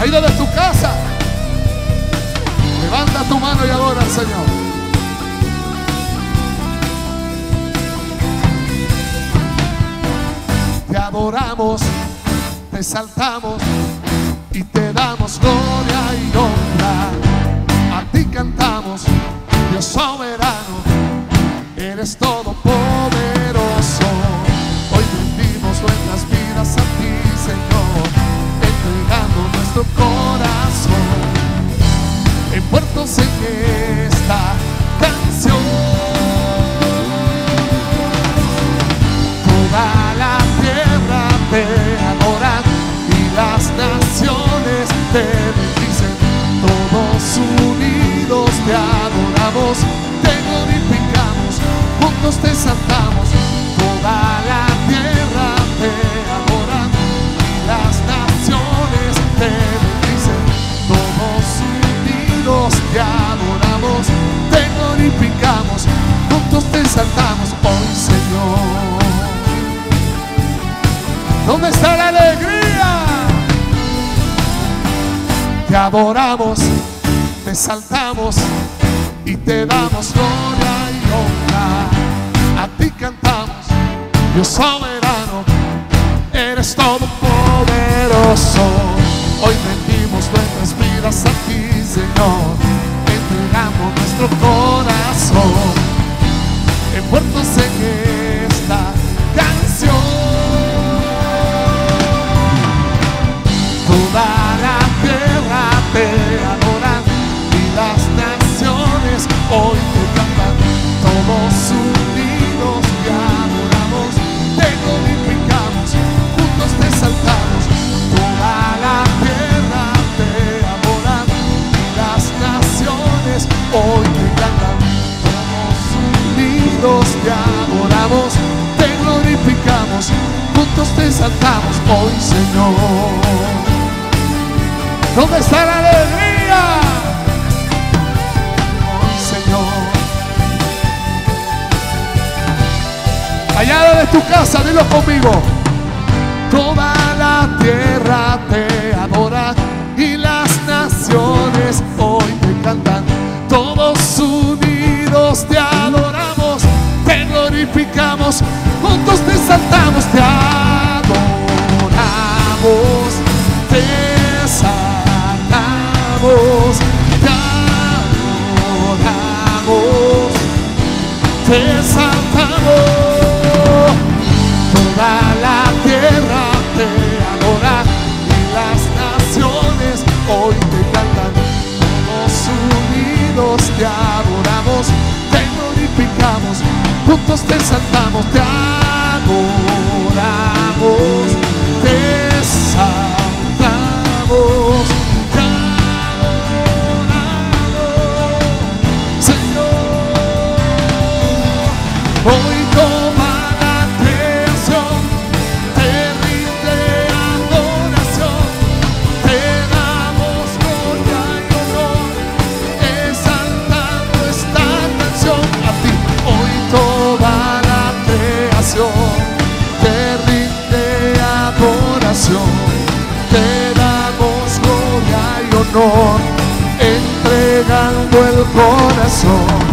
Ahí donde tu casa. Levanta tu mano y adora al Señor. Te adoramos, te saltamos y te damos gloria y honra. A ti cantamos, Dios soberano, eres todopoderoso. Hoy te bendicen. Todos unidos te adoramos, te glorificamos, juntos te saltamos. Toda la tierra te adora las naciones te bendicen. Todos unidos te adoramos, te glorificamos, juntos te saltamos hoy, Señor. ¿Dónde está la adoramos, te saltamos y te damos gloria y honra. A ti cantamos, Dios soberano, eres todopoderoso. Hoy rendimos nuestras vidas a ti, Señor. Entregamos nuestro corazón unidos te adoramos, te glorificamos, juntos te saltamos hoy, Señor. ¿Dónde está la alegría? Hoy, Señor. Allá desde tu casa, dilo conmigo. Toda la tierra te glorificamos, juntos te saltamos, te adoramos, te saltamos, te adoramos, te saltamos. Toda la tierra te adora y las naciones hoy te cantan. Todos unidos te glorificamos, juntos te saltamos, te adoramos, honor, entregando el corazón.